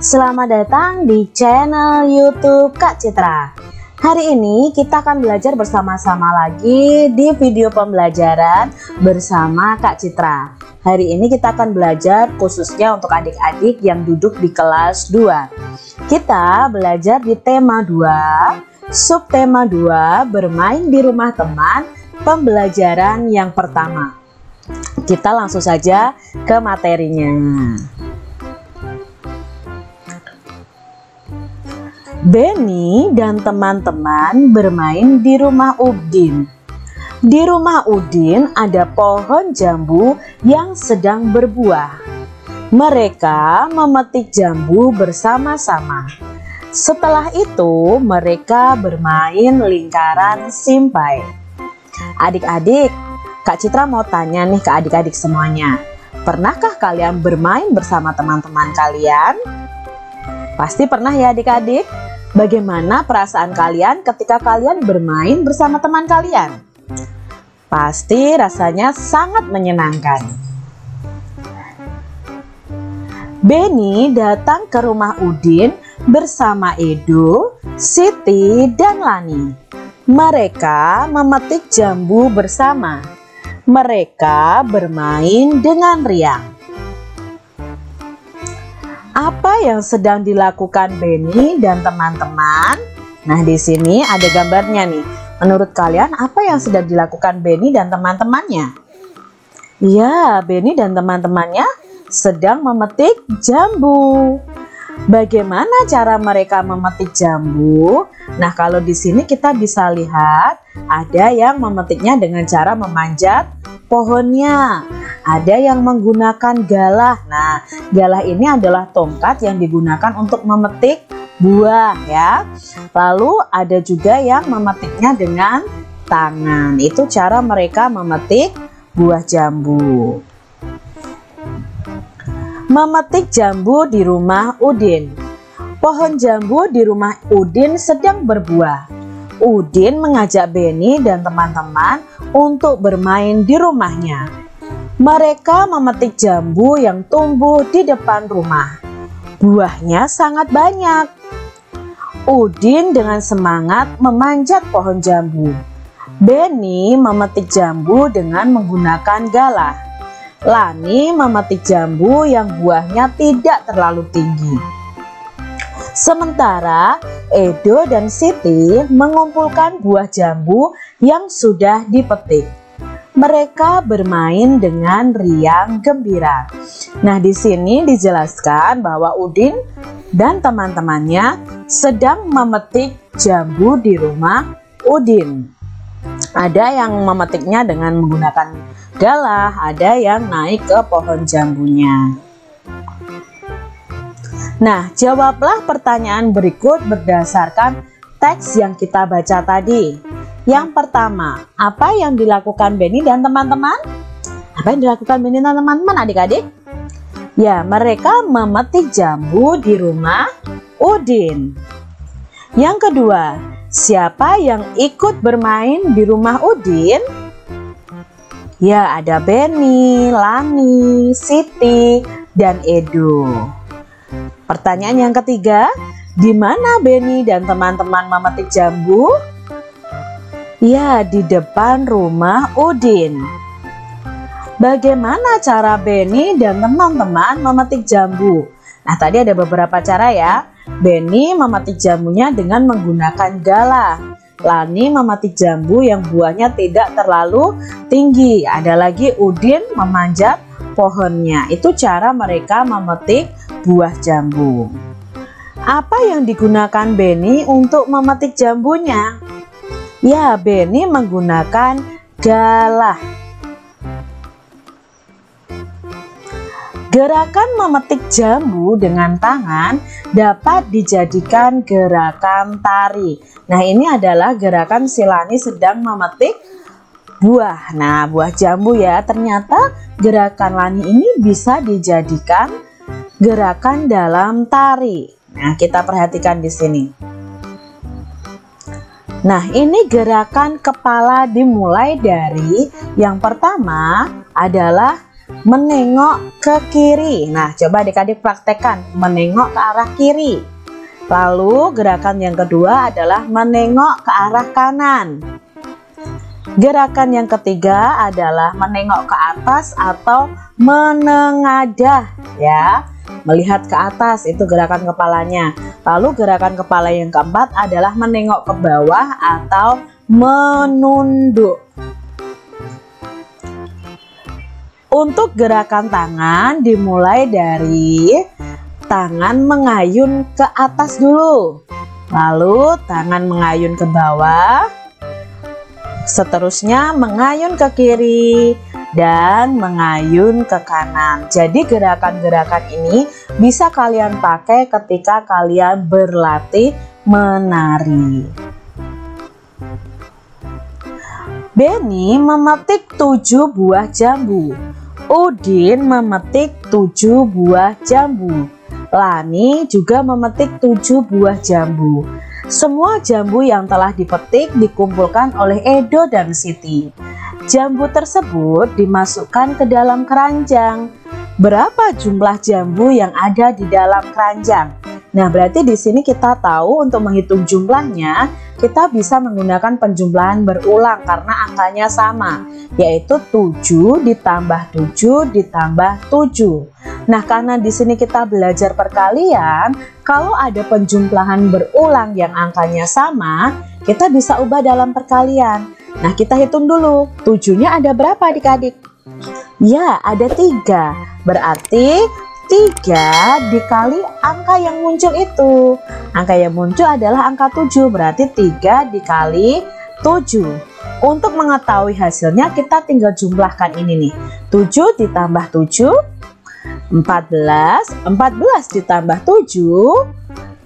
Selamat datang di channel youtube Kak Citra. Hari ini kita akan belajar bersama-sama lagi di video pembelajaran bersama Kak Citra. Hari ini kita akan belajar khususnya untuk adik-adik yang duduk di kelas 2 Kita belajar di tema 2 Subtema 2 bermain di rumah teman Pembelajaran yang pertama. Kita langsung saja ke materinya. Benny dan teman-teman bermain di rumah Udin. Di rumah Udin ada pohon jambu yang sedang berbuah. Mereka memetik jambu bersama-sama. Setelah itu, mereka bermain lingkaran simpai. Adik-adik, Kak Citra mau tanya nih ke adik-adik semuanya. Pernahkah kalian bermain bersama teman-teman kalian? Pasti pernah ya adik-adik. Bagaimana perasaan kalian ketika kalian bermain bersama teman kalian? Pasti rasanya sangat menyenangkan. Benny datang ke rumah Udin bersama Edo, Siti, dan Lani. Mereka memetik jambu bersama mereka bermain dengan riang. Apa yang sedang dilakukan Benny dan teman-teman? Nah, di sini ada gambarnya nih. Menurut kalian, apa yang sedang dilakukan Benny dan teman-temannya? Ya, Benny dan teman-temannya sedang memetik jambu. Bagaimana cara mereka memetik jambu? Nah, kalau di sini kita bisa lihat ada yang memetiknya dengan cara memanjat pohonnya. Ada yang menggunakan galah. Nah, galah ini adalah tongkat yang digunakan untuk memetik buah ya. Lalu ada juga yang memetiknya dengan tangan. Itu cara mereka memetik buah jambu. Memetik jambu di rumah Udin. Pohon jambu di rumah Udin sedang berbuah. Udin mengajak Benny dan teman-teman untuk bermain di rumahnya. Mereka memetik jambu yang tumbuh di depan rumah. Buahnya sangat banyak. Udin dengan semangat memanjat pohon jambu. Benny memetik jambu dengan menggunakan galah. Lani memetik jambu yang buahnya tidak terlalu tinggi. Sementara Edo dan Siti mengumpulkan buah jambu yang sudah dipetik. Mereka bermain dengan riang gembira. Nah, di sini dijelaskan bahwa Udin dan teman-temannya sedang memetik jambu di rumah Udin. Ada yang memetiknya dengan menggunakan galah, ada yang naik ke pohon jambunya. Nah, jawablah pertanyaan berikut berdasarkan teks yang kita baca tadi. Yang pertama, apa yang dilakukan Benny dan teman-teman? Apa yang dilakukan Benny dan teman-teman adik-adik? Ya, mereka memetik jambu di rumah Udin. Yang kedua, siapa yang ikut bermain di rumah Udin? Ya, ada Benny, Lani, Siti, dan Edo. Pertanyaan yang ketiga, di mana Benny dan teman-teman memetik jambu? Ya, di depan rumah Udin. Bagaimana cara Benny dan teman-teman memetik jambu? Nah, tadi ada beberapa cara ya. Benny memetik jambunya dengan menggunakan galah. Lani memetik jambu yang buahnya tidak terlalu tinggi. Ada lagi Udin memanjat pohonnya. Itu cara mereka memetik buah jambu. Apa yang digunakan Benny untuk memetik jambunya? Ya, Benny menggunakan galah. Gerakan memetik jambu dengan tangan dapat dijadikan gerakan tari. Nah, ini adalah gerakan Silani sedang memetik buah. Nah, buah jambu ya. Ternyata gerakan Lani ini bisa dijadikan gerakan dalam tari. Nah, kita perhatikan di sini. Nah, ini gerakan kepala dimulai dari yang pertama adalah menengok ke kiri. Nah, coba adik-adik praktekkan menengok ke arah kiri. Lalu gerakan yang kedua adalah menengok ke arah kanan. Gerakan yang ketiga adalah menengok ke atas atau menengadah ya. Melihat ke atas itu gerakan kepalanya. Lalu gerakan kepala yang keempat adalah menengok ke bawah atau menunduk. Untuk gerakan tangan dimulai dari tangan mengayun ke atas dulu. Lalu tangan mengayun ke bawah. Seterusnya mengayun ke kiri dan mengayun ke kanan. Jadi gerakan-gerakan ini bisa kalian pakai ketika kalian berlatih menari. Benny memetik tujuh buah jambu. Udin memetik tujuh buah jambu. Lani juga memetik tujuh buah jambu. Semua jambu yang telah dipetik dikumpulkan oleh Edo dan Siti. Jambu tersebut dimasukkan ke dalam keranjang. Berapa jumlah jambu yang ada di dalam keranjang? Nah, berarti di sini kita tahu untuk menghitung jumlahnya, kita bisa menggunakan penjumlahan berulang karena angkanya sama, yaitu 7 ditambah 7 ditambah 7. Nah, karena di sini kita belajar perkalian, kalau ada penjumlahan berulang yang angkanya sama, kita bisa ubah dalam perkalian. Nah, kita hitung dulu. 7-nya ada berapa adik-adik? Ya, ada tiga. Berarti 3 dikali angka yang muncul itu. Angka yang muncul adalah angka 7, berarti 3 dikali 7. Untuk mengetahui hasilnya kita tinggal jumlahkan ini nih. 7 ditambah 7, 14. 14 ditambah 7,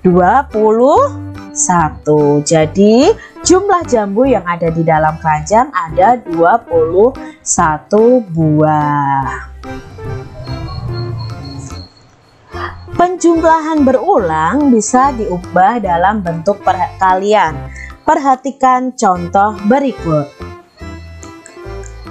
21. Jadi jumlah jambu yang ada di dalam keranjang ada 21 buah. Penjumlahan berulang bisa diubah dalam bentuk perkalian. Perhatikan contoh berikut.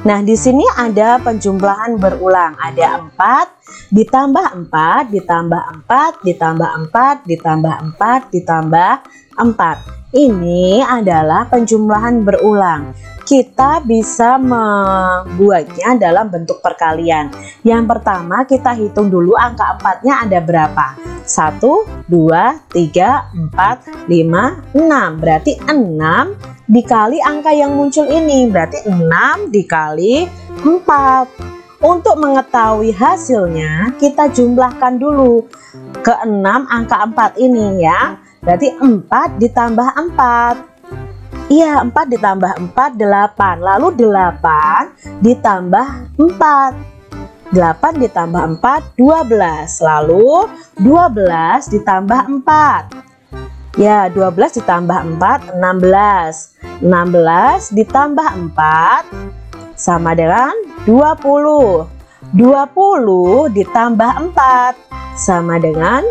Nah, di sini ada penjumlahan berulang. Ada 4 ditambah 4 ditambah 4 ditambah 4 ditambah 4 ditambah 4. Ini adalah penjumlahan berulang kita bisa membuatnya dalam bentuk perkalian. Yang pertama kita hitung dulu angka empatnya ada berapa. 1, 2, 3, 4, 5, 6. Berarti 6 dikali angka yang muncul ini. Berarti 6 dikali 4. Untuk mengetahui hasilnya, kita jumlahkan dulu ke 6 angka 4 ini ya. Berarti 4 ditambah 4 Iya, 4 ditambah 4, 8. Lalu 8 ditambah 4. 8 ditambah 4, 12. Lalu 12 ditambah 4. Ya, 12 ditambah 4, 16. 16 ditambah 4 sama dengan 20. 20 ditambah 4 sama dengan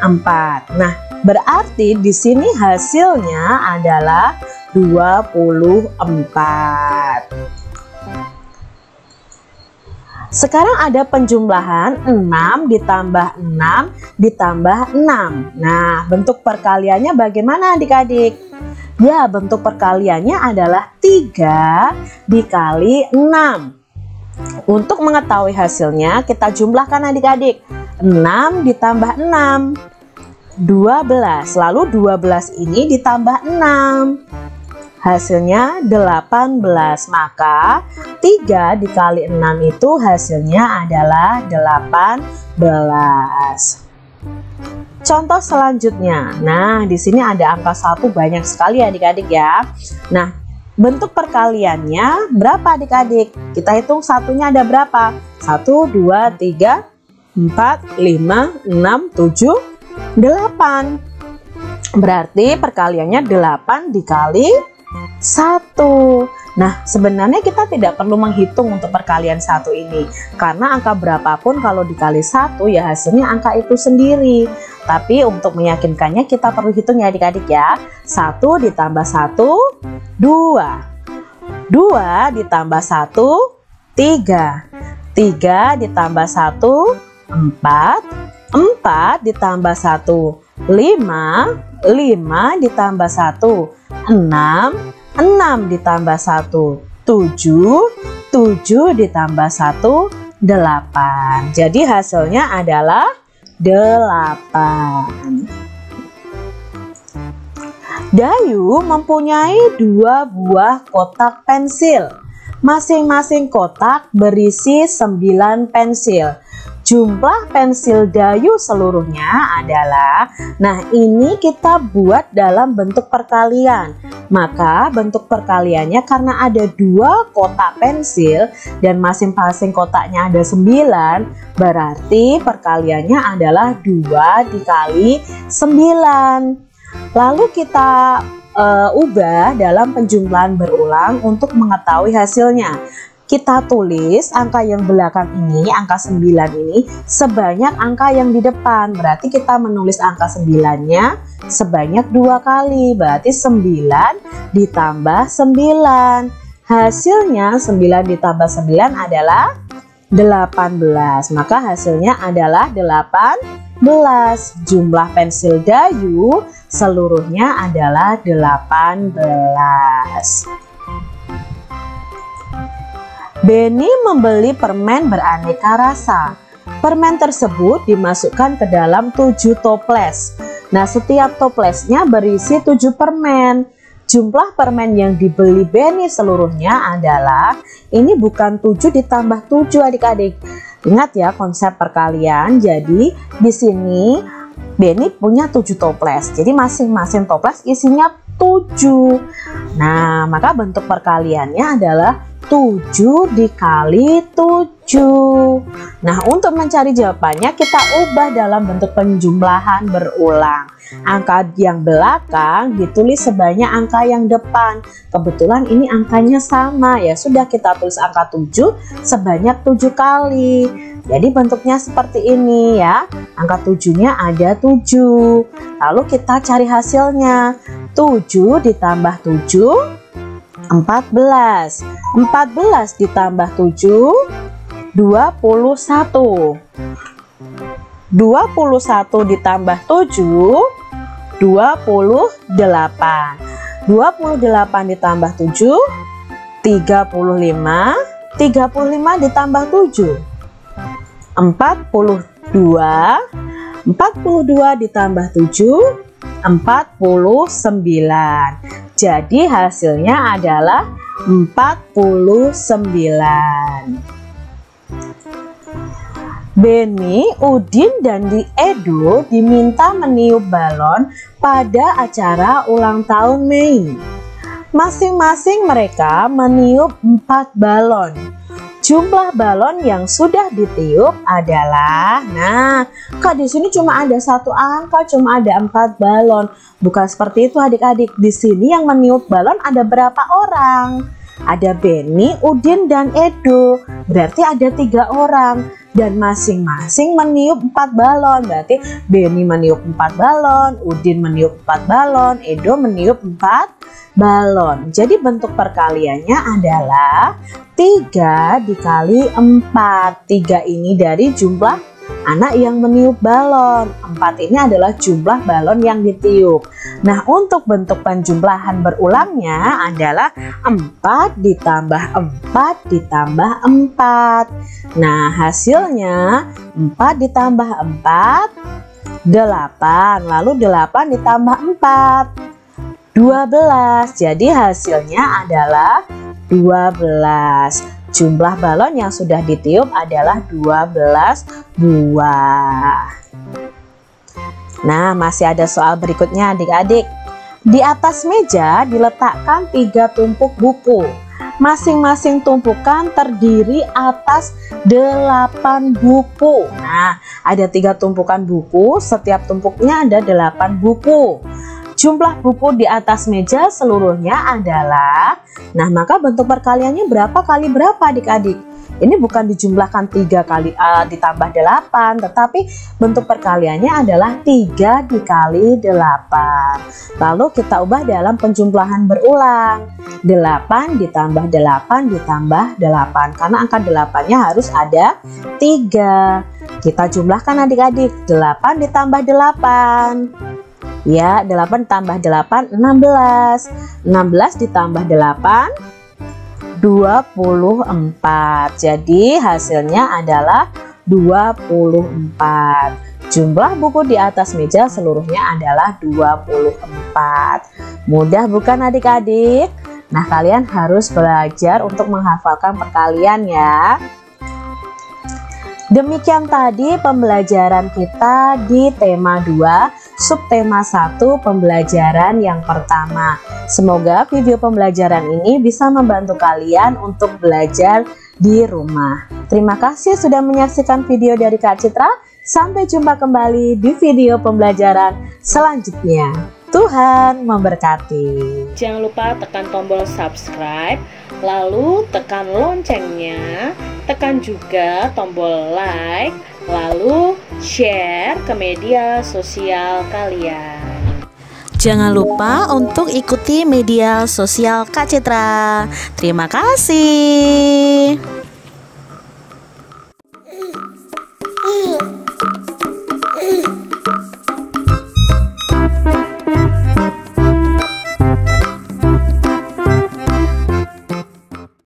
24. Nah, Berarti di sini hasilnya adalah 24. Sekarang ada penjumlahan 6 ditambah 6 ditambah 6. Nah, bentuk perkaliannya bagaimana adik-adik? Ya, bentuk perkaliannya adalah 3 dikali 6. Untuk mengetahui hasilnya, kita jumlahkan adik-adik. 6 ditambah 6 12. Lalu 12 ini ditambah 6. Hasilnya 18. Maka 3 dikali 6 itu hasilnya adalah 18. Contoh selanjutnya. Nah, di sini ada angka 1 banyak sekali adik-adik ya. Nah, bentuk perkaliannya berapa adik-adik? Kita hitung satunya ada berapa? 1, 2, 3, 4, 5, 6, 7, 8. Berarti perkaliannya 8 dikali 1. Nah, sebenarnya kita tidak perlu menghitung untuk perkalian satu ini karena angka berapapun kalau dikali satu ya hasilnya angka itu sendiri. Tapi untuk meyakinkannya kita perlu hitung ya adik-adik ya. Satu ditambah satu, dua. Dua ditambah satu, tiga. Tiga ditambah satu, empat. Empat ditambah satu, lima. Lima ditambah satu, enam. 6 ditambah 1 7 7 ditambah 1 8 jadi hasilnya adalah 8 Dayu mempunyai dua buah kotak pensil. Masing-masing kotak berisi 9 pensil Jumlah pensil dayu seluruhnya adalah Nah ini kita buat dalam bentuk perkalian. Maka bentuk perkaliannya karena ada dua kotak pensil Dan masing-masing kotaknya ada 9 Berarti perkaliannya adalah 2 dikali 9 Lalu kita uh, ubah dalam penjumlahan berulang untuk mengetahui hasilnya kita tulis angka yang belakang ini, angka 9 ini sebanyak angka yang di depan. Berarti kita menulis angka 9-nya sebanyak dua kali. Berarti 9 ditambah 9. Hasilnya 9 ditambah 9 adalah 18. Maka hasilnya adalah 18. Jumlah pensil dayu seluruhnya adalah 18. Benny membeli permen beraneka rasa. Permen tersebut dimasukkan ke dalam tujuh toples. Nah, setiap toplesnya berisi tujuh permen. Jumlah permen yang dibeli Benny seluruhnya adalah ini bukan 7 ditambah 7 adik-adik. Ingat ya konsep perkalian. Jadi di sini Benny punya 7 toples. Jadi masing-masing toples isinya 7. Nah, maka bentuk perkaliannya adalah 7 dikali 7 Nah untuk mencari jawabannya kita ubah dalam bentuk penjumlahan berulang. Angka yang belakang ditulis sebanyak angka yang depan. Kebetulan ini angkanya sama ya. Sudah kita tulis angka 7 sebanyak 7 kali. Jadi bentuknya seperti ini ya. Angka 7 nya ada 7 Lalu kita cari hasilnya. 7 ditambah 7 14 14 ditambah 7 21 21 ditambah 7 28 28 ditambah 7 35 35 ditambah 7 42 42 ditambah 7 49 jadi hasilnya adalah 49. Benny, Udin, dan di Edo diminta meniup balon pada acara ulang tahun Mei. Masing-masing mereka meniup 4 balon. Jumlah balon yang sudah ditiup adalah, nah, kak di sini cuma ada satu angka, cuma ada empat balon. Bukan seperti itu adik-adik. Di sini yang meniup balon ada berapa orang? Ada Benny, Udin, dan Edo. Berarti ada tiga orang dan masing-masing meniup empat balon. Berarti Benny meniup empat balon, Udin meniup empat balon, Edo meniup empat balon. Jadi bentuk perkaliannya adalah 3 dikali 4. 3 ini dari jumlah anak yang meniup balon. 4 ini adalah jumlah balon yang ditiup. Nah, untuk bentuk penjumlahan berulangnya adalah 4 ditambah 4 ditambah 4. Nah, hasilnya 4 ditambah 4 8. Lalu 8 ditambah 4 12. Jadi hasilnya adalah 12. Jumlah balon yang sudah ditiup adalah 12 buah. Nah, masih ada soal berikutnya adik-adik. Di atas meja diletakkan tiga tumpuk buku. Masing-masing tumpukan terdiri atas delapan buku. Nah, ada tiga tumpukan buku, setiap tumpuknya ada delapan buku. Jumlah buku di atas meja seluruhnya adalah Nah, maka bentuk perkaliannya berapa kali berapa adik-adik? Ini bukan dijumlahkan 3 kali uh, ditambah 8, tetapi bentuk perkaliannya adalah 3 dikali 8. Lalu kita ubah dalam penjumlahan berulang. 8 ditambah 8 ditambah 8, karena angka 8-nya harus ada 3. Kita jumlahkan adik-adik, 8 ditambah 8. Ya, 8 tambah 8, 16. 16 ditambah 8, 24 jadi hasilnya adalah 24 jumlah buku di atas meja seluruhnya adalah 24 mudah bukan adik-adik? Nah kalian harus belajar untuk menghafalkan perkalian ya. Demikian tadi pembelajaran kita di tema 2, subtema 1 pembelajaran yang pertama. Semoga video pembelajaran ini bisa membantu kalian untuk belajar di rumah. Terima kasih sudah menyaksikan video dari Kak Citra. Sampai jumpa kembali di video pembelajaran selanjutnya. Tuhan memberkati. Jangan lupa tekan tombol subscribe, lalu tekan loncengnya, tekan juga tombol like, lalu share ke media sosial kalian. Jangan lupa untuk ikuti media sosial Kak Citra. Terima kasih.